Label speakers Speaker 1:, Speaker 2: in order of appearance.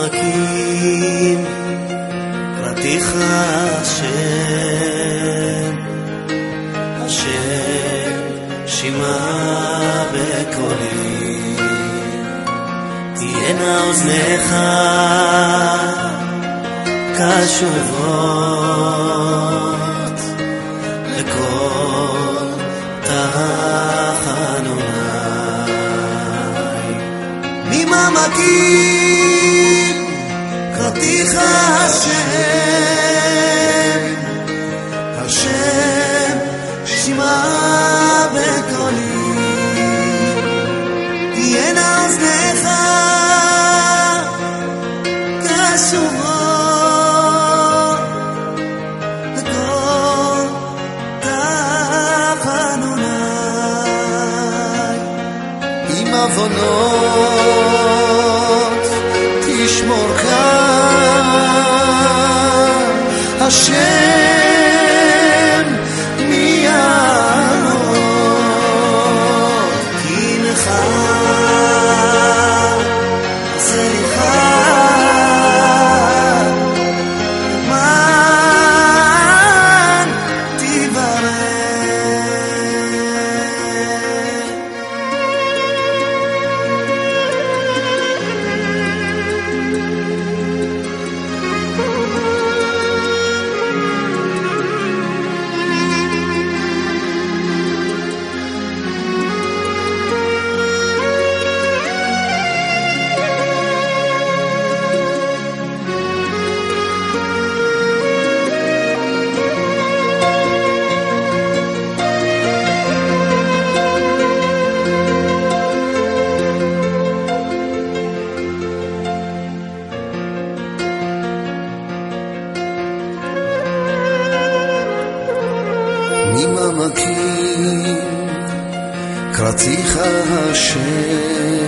Speaker 1: העמקים פרטיך השם, השם שמע בקולי. תהיינה אוזניך קשובות לכל תחנוני. ממעמקים קראתיך השם, השם שמע בקולי, תהיינה אוזניך קשובות לכל תחנוני. עם עוונות השם ממעמקים קראתיך השם